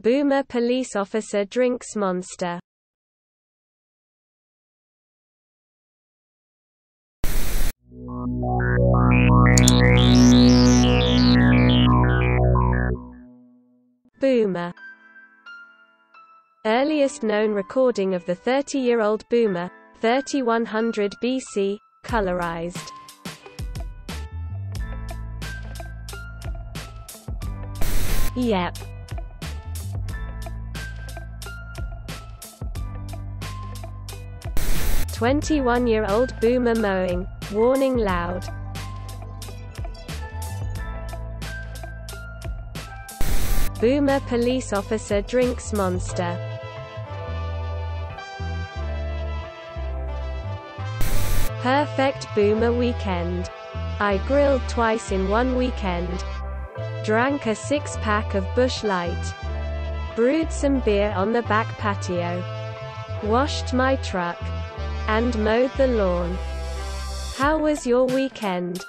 Boomer police officer drinks monster. Boomer Earliest known recording of the 30-year-old Boomer, 3100 BC, colorized. Yep. Twenty-one-year-old boomer mowing, warning loud. Boomer police officer drinks monster. Perfect boomer weekend. I grilled twice in one weekend. Drank a six-pack of Busch Light. Brewed some beer on the back patio. Washed my truck. And mowed the lawn. How was your weekend?